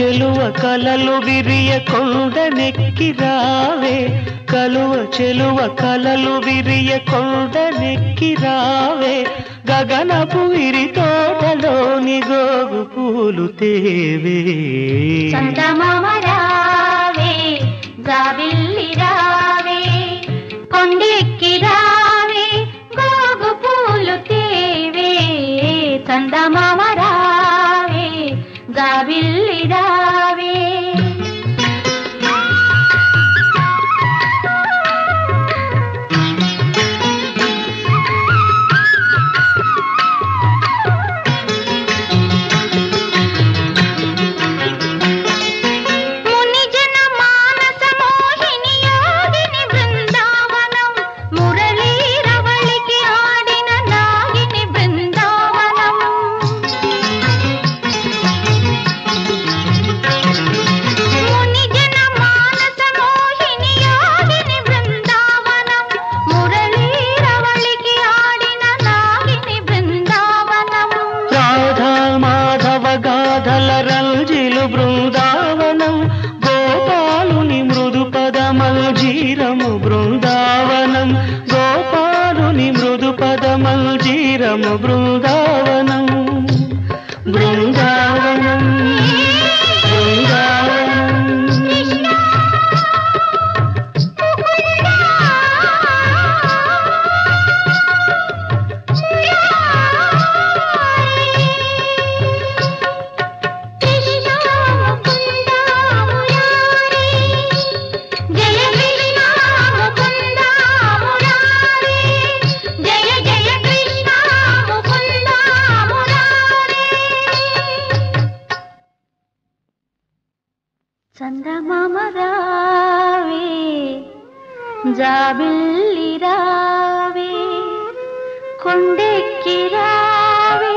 చెలువ కలలు విరియ కొండనెక్కి రావే కలువ చెలువ కలలు విరియ కొండనెక్కి రావే గగనపు విరి తోటలోని గోగు పూలు తేవే. చందమామ రావే జాబిల్లి రావే. కొండెక్కి రావే గోగు పూలు తేవే. చందమామ ಬೃಂದಾ జాబిల్లి రావే కొండెక్కి రావే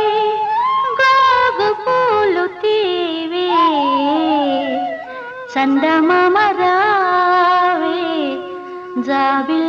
గోగు పూలు తీవే చందమామ రావే జాబిల్లి